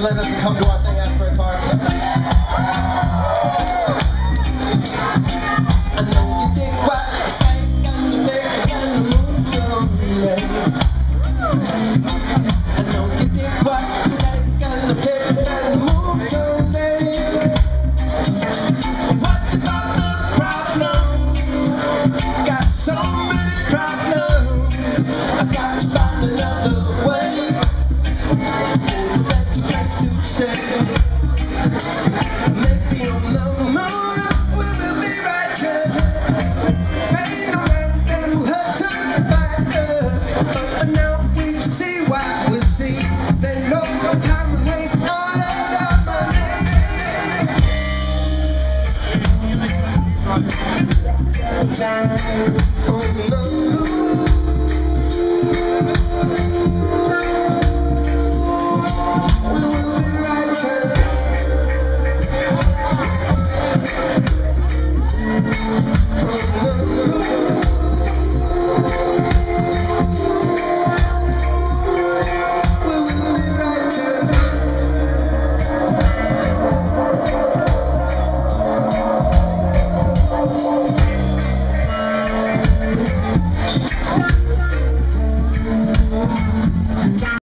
Selena to come to our thing, for a card. I know you what you move someday. I know you what you move someday. What about the problems? Got so Oh no.